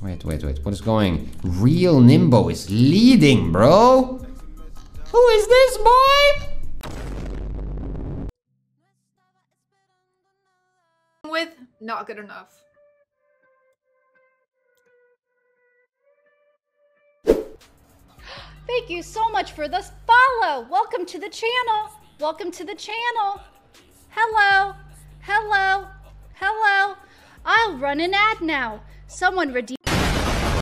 Wait, wait, wait. What is going? Real Nimbo is leading, bro. Who is this boy? With not good enough. Thank you so much for this follow. Welcome to the channel. Welcome to the channel. Hello. Hello. Hello. I'll run an ad now. Someone redeem